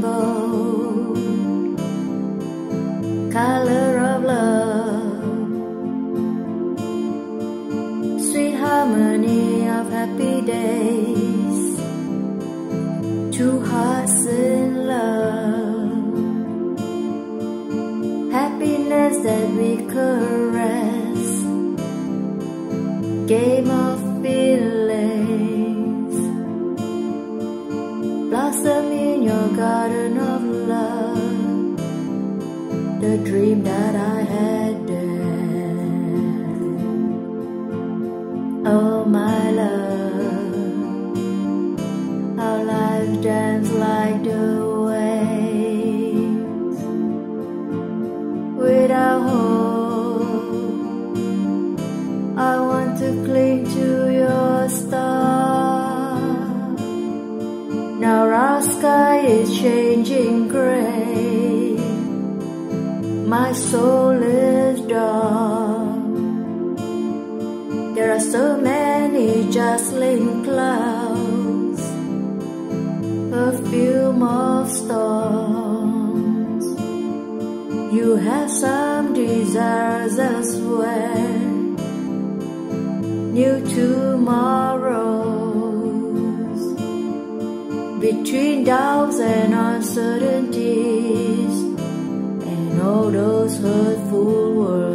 rainbow, color of love, sweet harmony of happy days, two hearts in love, happiness that we caress, game of the dream that I my soul is dark. There are so many jostling clouds, perfume of storms. You have some desires as well. new tomorrows. All those hurtful words.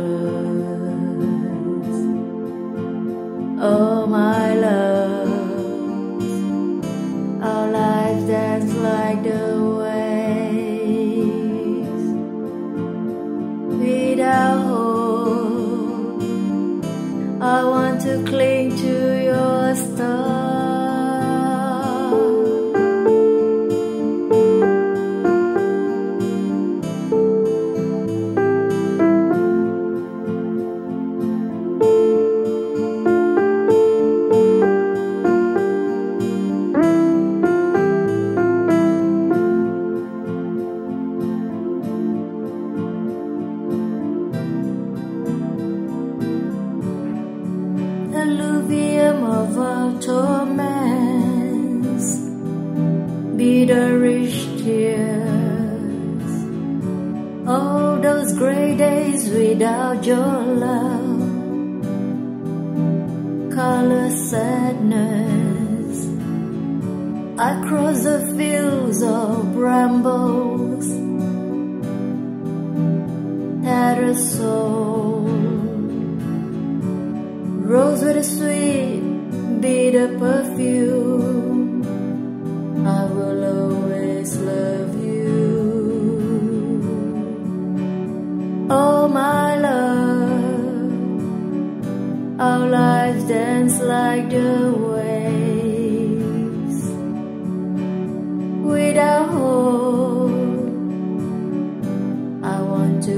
Oh, my love, our lives dance like the waves without hope. I want to cling to alluvium of our torments, bitterish tears. All those gray days without your love, color sadness. I cross the fields of brambles, had a soul rose with a sweet bitter perfume. I will always love you. Oh, my love, our lives dance like the waves With without hope. I want to